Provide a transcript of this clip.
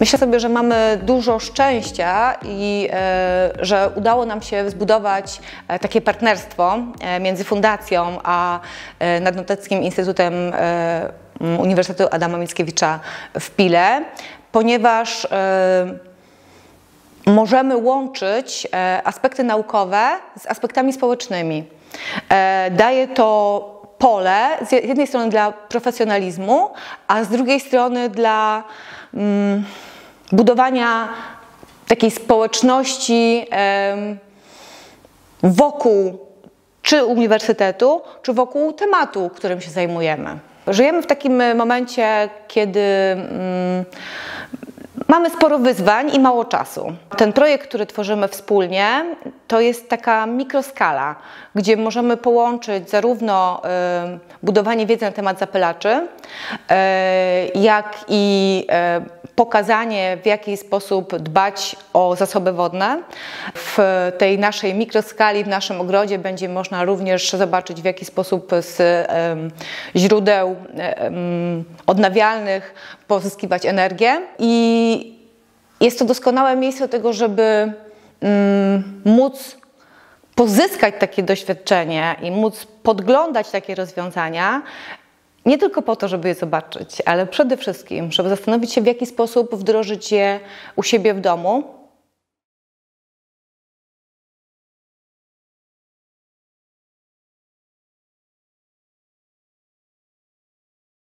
Myślę sobie, że mamy dużo szczęścia i e, że udało nam się zbudować e, takie partnerstwo e, między Fundacją a Nadnoteckim Instytutem Uniwersytetu Adama Mickiewicza w Pile, ponieważ możemy łączyć aspekty naukowe z aspektami społecznymi. Daje to pole z jednej strony dla profesjonalizmu, a z drugiej strony dla mm, budowania takiej społeczności wokół czy uniwersytetu, czy wokół tematu, którym się zajmujemy. Żyjemy w takim momencie, kiedy mm, Mamy sporo wyzwań i mało czasu. Ten projekt, który tworzymy wspólnie, to jest taka mikroskala, gdzie możemy połączyć zarówno y, budowanie wiedzy na temat zapylaczy, y, jak i y, pokazanie, w jaki sposób dbać o zasoby wodne. W tej naszej mikroskali, w naszym ogrodzie będzie można również zobaczyć, w jaki sposób z źródeł odnawialnych pozyskiwać energię. I jest to doskonałe miejsce do tego, żeby móc pozyskać takie doświadczenie i móc podglądać takie rozwiązania, nie tylko po to, żeby je zobaczyć, ale przede wszystkim, żeby zastanowić się, w jaki sposób wdrożyć je u siebie w domu,